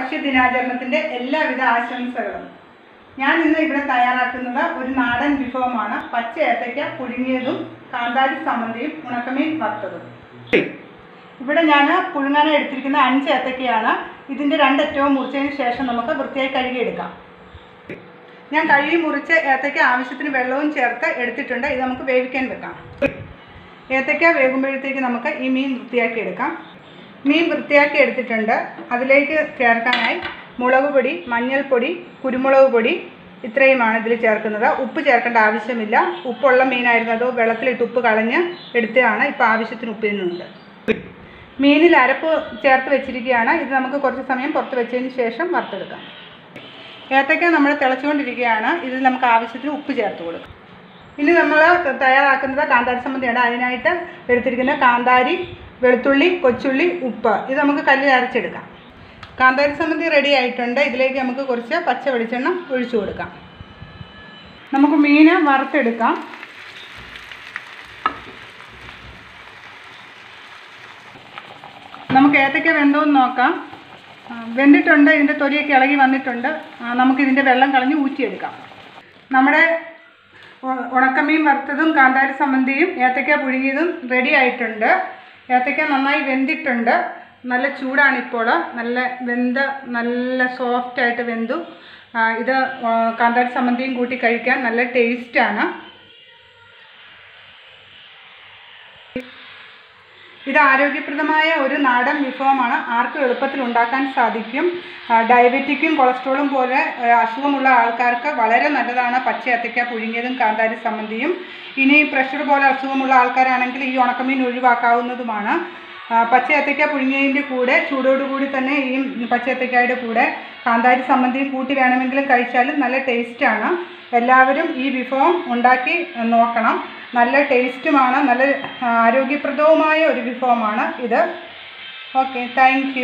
ഭക്ഷ്യദിനാചരണത്തിന്റെ എല്ലാവിധ ആശംസകളും. ഞാൻ ഇന്ന് ഇവിടെ തയ്യാറാക്കുന്നത് ഒരു നാടൻ വിഭവമാണ്. പച്ച ഏത്തയ്ക്ക പുഴുങ്ങിയതും കാന്താരി സമ്മന്തിയും ഉണക്കമീൻ വറുത്തതും. ഇവിടെ ഞാൻ പുഴുങ്ങാന എടുത്തിരിക്കുന്ന അഞ്ച് ഏത്തയ്ക്കയാണ്. ഇതിന്റെ രണ്ടറ്റവും മുറിച്ചതിന് ശേഷം നമുക്ക് വൃത്തിയായി കഴുകിയെടുക്കാം. ഞാൻ കഴുകി മുറിച്ച് ഏത്തയ്ക്ക ആവശ്യത്തിന് വെള്ളവും ചേർത്ത് എടുത്തിട്ടുണ്ട്. ഇത് നമുക്ക് വേവിക്കാൻ വെക്കാം. ഏത്തയ്ക്ക വേകുമ്പോഴത്തേക്ക് നമുക്ക് ഈ മീൻ വൃത്തിയാക്കി എടുക്കാം മീൻ വൃത്തിയാക്കി എടുത്തിട്ടുണ്ട്. അതിലേക്ക് ചേർക്കാനായി മുളക് പൊടി മഞ്ഞൾപ്പൊടി കുരുമുളക് പൊടി ഇത്രയുമാണ് ഇതിൽ ചേർക്കുന്നത്. ഉപ്പ് ചേർക്കേണ്ട ആവശ്യമില്ല. ഉപ്പുള്ള മീനായിരുന്നു അതോ വെള്ളത്തിലിട്ട് ഉപ്പ് കളഞ്ഞ് എടുത്തതാണ് ഇപ്പോൾ ആവശ്യത്തിന് ഉപ്പ് ഇതിനുണ്ട് മീനിൽ അരപ്പ് ചേർത്ത് വെച്ചിരിക്കുകയാണ്. ഇത് നമുക്ക് കുറച്ച് സമയം പുറത്ത് വെച്ചതിന് ശേഷം വറുത്തെടുക്കാം. ഏത്തയ്ക്ക നമ്മൾ തിളച്ചുകൊണ്ടിരിക്കുകയാണ്. ഇതിൽ നമുക്ക് ആവശ്യത്തിന് ഉപ്പ് ചേർത്ത് കൊടുക്കാം. ഇനി നമ്മൾ തയ്യാറാക്കുന്നത് കാന്താരി സമ്മന്തിയാണ് അതിനായിട്ട് എടുത്തിരിക്കുന്ന കാന്താരി വെളുത്തുള്ളി കൊച്ചുള്ളി ഉപ്പ്. ഇത് നമുക്ക് കല്ലിൽ അരച്ചെടുക്കാം. കാന്താരി സമന്തി റെഡി ആയിട്ടുണ്ട്. ഇതിലേക്ക് നമുക്ക് കുറച്ച് പച്ച വെളിച്ചെണ്ണ ഒഴിച്ചു കൊടുക്കാം. നമുക്ക് മീൻ വറുത്തെടുക്കാം. നമുക്ക് ഏത്തയ്ക്ക വെന്തോന്ന് നോക്കാം. വെന്തിട്ടുണ്ട്. ഇതിന്റെ തൊലിയൊക്കെ ഇളകി വന്നിട്ടുണ്ട്. നമുക്കിതിന്റെ വെള്ളം കളഞ്ഞ് ഊറ്റിയെടുക്കാം. നമ്മുടെ ഉണക്കമീൻ വറുത്തതും കാന്താരി സമ്മന്തിയും ഏത്തയ്ക്ക പുഴുങ്ങിയതും റെഡി ആയിട്ടുണ്ട്. ഏത്തയ്ക്ക നന്നായി വെന്തിട്ടുണ്ട്. നല്ല ചൂടാണിപ്പോൾ. നല്ല വെന്ത് നല്ല സോഫ്റ്റായിട്ട് വെന്തു. ഇത് കാന്താരി സമ്മന്തിയും കൂട്ടി കഴിക്കാൻ നല്ല ടേസ്റ്റാണ് ഇത് ആരോഗ്യപ്രദമായ ഒരു നാടൻ വിഭവമാണ്. ആർക്കും എളുപ്പത്തിൽ ഉണ്ടാക്കാൻ സാധിക്കും. ഡയബറ്റിക്കും കൊളസ്ട്രോളും പോലെ അസുഖമുള്ള ആൾക്കാർക്ക് വളരെ നല്ലതാണ്. പച്ച ഏത്തയ്ക്ക പുഴുങ്ങിയതും കാന്താരി സമ്മന്തിയും ഇനി പ്രഷർ പോലെ അസുഖമുള്ള ആൾക്കാരാണെങ്കിൽ ഈ ഉണക്കമീൻ ഒഴിവാക്കാവുന്നതുമാണ്. പച്ച ഏത്തയ്ക്ക പുഴുങ്ങിയതിന്റെ കൂടെ ചൂടോടുകൂടി തന്നെ ഈ പച്ച ഏത്തയ്ക്കയുടെ കൂടെ കാന്താരി സമ്മന്തിയും കൂട്ടി വേണമെങ്കിലും കഴിച്ചാലും നല്ല ടേസ്റ്റാണ്. എല്ലാവരും ഈ വിഭവം ഉണ്ടാക്കി നോക്കണം. നല്ല ടേസ്റ്റുമാണ് നല്ല ആരോഗ്യപ്രദവുമായ ഒരു വിഭവമാണ് ഇത്. Okay thank